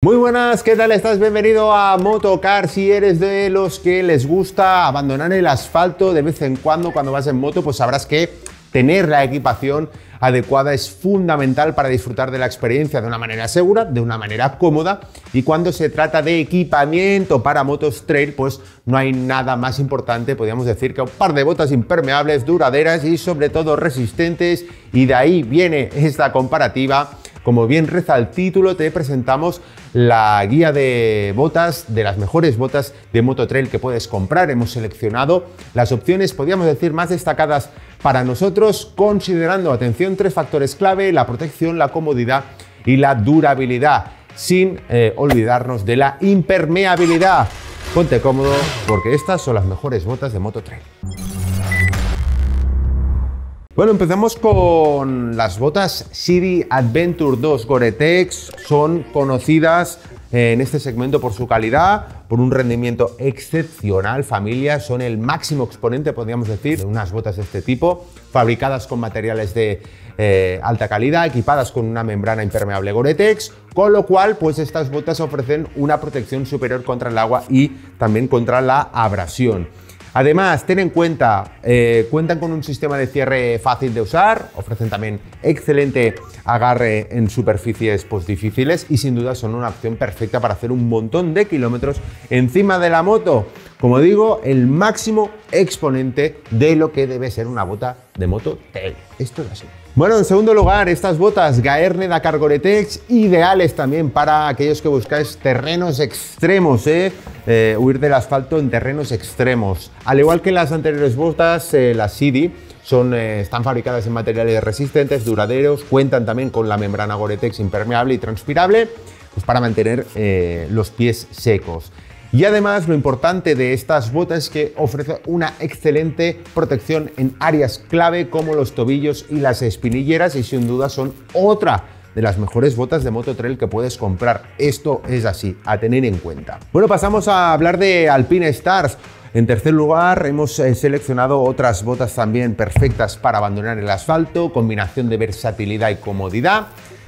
Muy buenas, ¿qué tal estás? Bienvenido a Motocar. Si eres de los que les gusta abandonar el asfalto de vez en cuando cuando vas en moto, pues sabrás que tener la equipación adecuada es fundamental para disfrutar de la experiencia de una manera segura, de una manera cómoda y cuando se trata de equipamiento para motos trail, pues no hay nada más importante, podríamos decir, que un par de botas impermeables, duraderas y sobre todo resistentes y de ahí viene esta comparativa como bien reza el título, te presentamos la guía de botas, de las mejores botas de mototrail que puedes comprar. Hemos seleccionado las opciones, podríamos decir, más destacadas para nosotros, considerando, atención, tres factores clave, la protección, la comodidad y la durabilidad, sin eh, olvidarnos de la impermeabilidad. Ponte cómodo porque estas son las mejores botas de mototrail. Bueno, empezamos con las botas City Adventure 2 Gore-Tex. Son conocidas eh, en este segmento por su calidad, por un rendimiento excepcional. Familia, son el máximo exponente, podríamos decir, de unas botas de este tipo, fabricadas con materiales de eh, alta calidad, equipadas con una membrana impermeable Gore-Tex, con lo cual, pues estas botas ofrecen una protección superior contra el agua y también contra la abrasión. Además, ten en cuenta, eh, cuentan con un sistema de cierre fácil de usar, ofrecen también excelente agarre en superficies pues, difíciles y sin duda son una opción perfecta para hacer un montón de kilómetros encima de la moto. Como digo, el máximo exponente de lo que debe ser una bota de moto trail. Esto es así. Bueno, en segundo lugar, estas botas Gaerne Dakar Gore-Tex, ideales también para aquellos que buscáis terrenos extremos, ¿eh? ¿eh? huir del asfalto en terrenos extremos. Al igual que las anteriores botas, eh, las CD, son, eh, están fabricadas en materiales resistentes, duraderos, cuentan también con la membrana Gore-Tex impermeable y transpirable, pues para mantener los pies secos. Y además lo importante de estas botas es que ofrece una excelente protección en áreas clave como los tobillos y las espinilleras y sin duda son otra de las mejores botas de moto trail que puedes comprar. Esto es así, a tener en cuenta. Bueno, pasamos a hablar de Alpine Stars. En tercer lugar, hemos eh, seleccionado otras botas también perfectas para abandonar el asfalto, combinación de versatilidad y comodidad.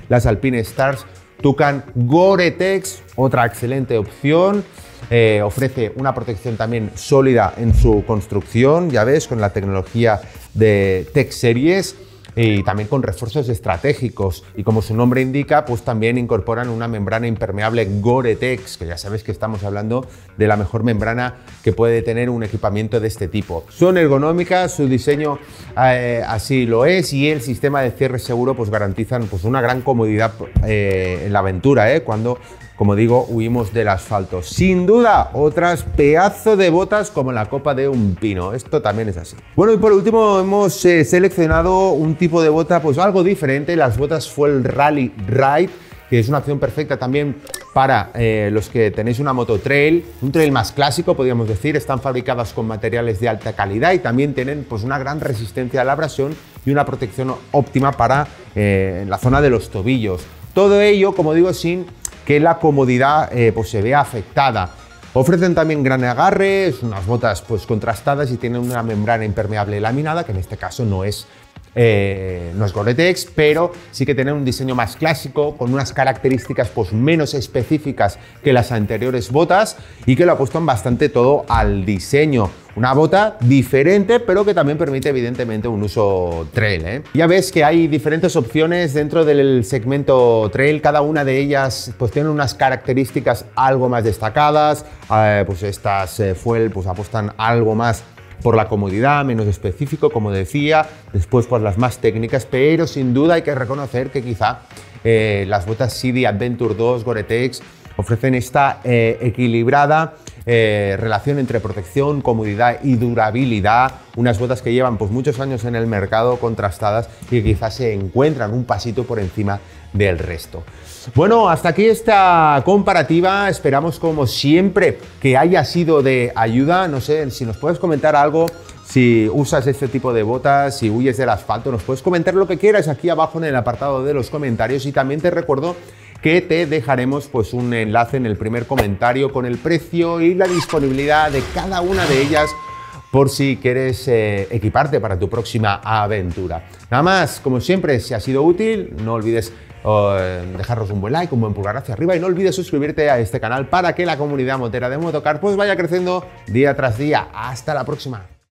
Las Alpine Stars Tucan Gore-Tex, otra excelente opción. Eh, ofrece una protección también sólida en su construcción, ya ves, con la tecnología de Tech Series y también con refuerzos estratégicos. Y como su nombre indica, pues también incorporan una membrana impermeable Gore-Tex, que ya sabes que estamos hablando de la mejor membrana que puede tener un equipamiento de este tipo. Son ergonómicas, su diseño eh, así lo es y el sistema de cierre seguro pues garantizan pues una gran comodidad eh, en la aventura, ¿eh? cuando como digo, huimos del asfalto. Sin duda, otras pedazo de botas como la copa de un pino. Esto también es así. Bueno, y por último hemos eh, seleccionado un tipo de bota pues algo diferente. Las botas fue el Rally Ride que es una opción perfecta también para eh, los que tenéis una moto trail, un trail más clásico, podríamos decir, están fabricadas con materiales de alta calidad y también tienen pues, una gran resistencia a la abrasión y una protección óptima para eh, la zona de los tobillos. Todo ello, como digo, sin que la comodidad eh, pues se vea afectada. Ofrecen también gran agarre, unas botas pues contrastadas y tienen una membrana impermeable laminada, que en este caso no es eh, no es Gore-Tex, pero sí que tiene un diseño más clásico, con unas características pues, menos específicas que las anteriores botas y que lo apuestan bastante todo al diseño. Una bota diferente, pero que también permite evidentemente un uso trail. ¿eh? Ya ves que hay diferentes opciones dentro del segmento trail, cada una de ellas pues tiene unas características algo más destacadas, eh, pues estas Fuel pues apuestan algo más por la comodidad, menos específico, como decía, después por las más técnicas, pero sin duda hay que reconocer que quizá eh, las botas CD Adventure 2 Gore-Tex ofrecen esta eh, equilibrada eh, relación entre protección, comodidad y durabilidad, unas botas que llevan pues, muchos años en el mercado contrastadas y quizás se encuentran un pasito por encima del resto. Bueno, hasta aquí esta comparativa. Esperamos, como siempre, que haya sido de ayuda. No sé si nos puedes comentar algo. Si usas este tipo de botas, si huyes del asfalto, nos puedes comentar lo que quieras aquí abajo en el apartado de los comentarios. Y también te recuerdo que te dejaremos pues un enlace en el primer comentario con el precio y la disponibilidad de cada una de ellas por si quieres eh, equiparte para tu próxima aventura. Nada más, como siempre, si ha sido útil, no olvides eh, dejaros un buen like, un buen pulgar hacia arriba y no olvides suscribirte a este canal para que la comunidad motera de Motocar pues vaya creciendo día tras día. Hasta la próxima.